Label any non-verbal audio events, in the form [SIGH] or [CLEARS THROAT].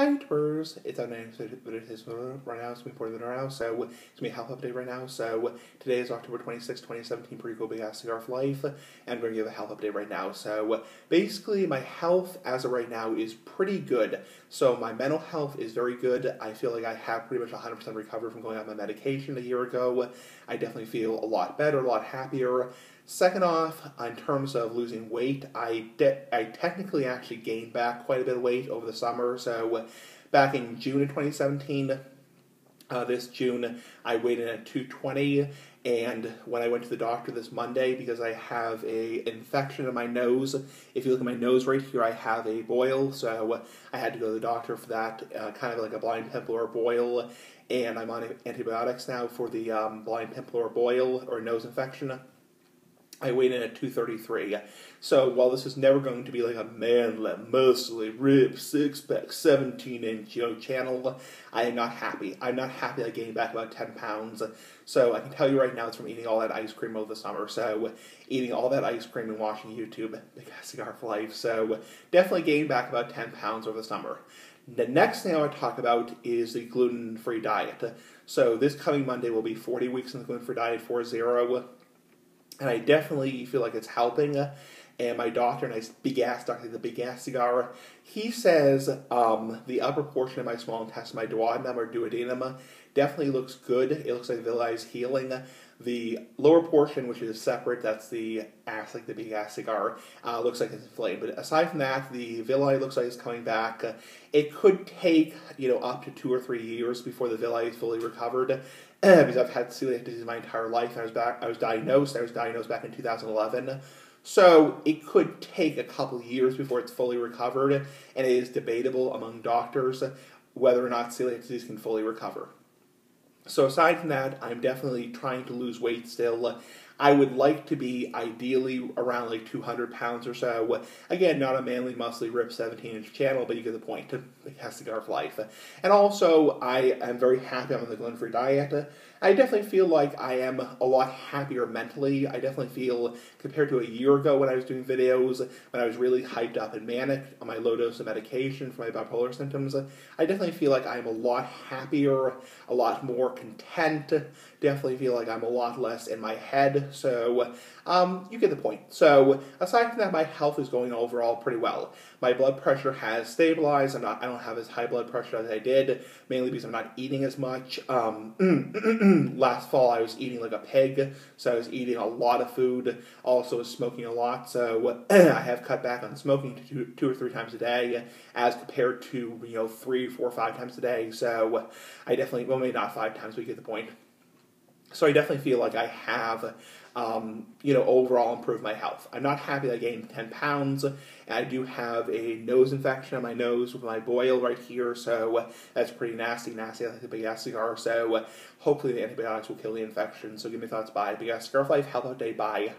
Hi YouTubers, it's out right now, it's been right now, so it's a health update right now. So today is October 26, 2017, pretty cool big ass cigar for life, and I'm gonna give a health update right now. So basically my health as of right now is pretty good. So my mental health is very good. I feel like I have pretty much 100% recovered from going on my medication a year ago. I definitely feel a lot better, a lot happier. Second off, in terms of losing weight, I de- I technically actually gained back quite a bit of weight over the summer. So back in June of 2017, uh, this June, I weighed in at 220, and when I went to the doctor this Monday, because I have a infection in my nose, if you look at my nose right here, I have a boil, so I had to go to the doctor for that, uh, kind of like a blind pimple or boil, and I'm on antibiotics now for the um, blind pimple or boil or nose infection. I weighed in at 233. So while this is never going to be like a manly, muscly, ripped, six pack, 17 inch know, channel, I am not happy. I'm not happy I gained back about 10 pounds. So I can tell you right now it's from eating all that ice cream over the summer. So eating all that ice cream and watching YouTube, big cigar for life. So definitely gained back about 10 pounds over the summer. The next thing I want to talk about is the gluten free diet. So this coming Monday will be 40 weeks in the gluten free diet for zero and I definitely feel like it's helping. Uh, And my doctor, nice big ass doctor, the big ass cigar, he says um, the upper portion of my small intestine, my duodenum or duodenum, definitely looks good. It looks like villi is healing. The lower portion, which is separate, that's the ass, like the big ass cigar, uh, looks like it's inflamed. But aside from that, the villi looks like it's coming back. It could take, you know, up to two or three years before the villi is fully recovered. [CLEARS THROAT] because I've had celiac disease my entire life. I was back. I was diagnosed. I was diagnosed back in 2011. So it could take a couple years before it's fully recovered, and it is debatable among doctors whether or not celiac disease can fully recover. So aside from that, I'm definitely trying to lose weight still. I would like to be ideally around like 200 pounds or so. Again, not a manly, muscly, ripped 17 inch channel, but you get the point. It has cigar for life. And also, I am very happy I'm on the gluten free diet. I definitely feel like I am a lot happier mentally. I definitely feel, compared to a year ago when I was doing videos, when I was really hyped up and manic on my low dose of medication for my bipolar symptoms, I definitely feel like I'm a lot happier, a lot more content. Definitely feel like I'm a lot less in my head. So, um, you get the point. So, aside from that, my health is going overall pretty well. My blood pressure has stabilized. I'm not, I don't have as high blood pressure as I did, mainly because I'm not eating as much. Um, [CLEARS THROAT] last fall I was eating like a pig, so I was eating a lot of food. Also was smoking a lot, so [CLEARS THROAT] I have cut back on smoking two, two or three times a day, as compared to you know three, four, five times a day. So I definitely, well, maybe not five times, but you get the point. So I definitely feel like I have um, you know, overall improved my health. I'm not happy that I gained 10 pounds. I do have a nose infection on my nose with my boil right here, so that's pretty nasty, nasty. Like a big ass cigar, so hopefully the antibiotics will kill the infection. So give me thoughts. Bye. Big ass cigar life. Health day. Bye.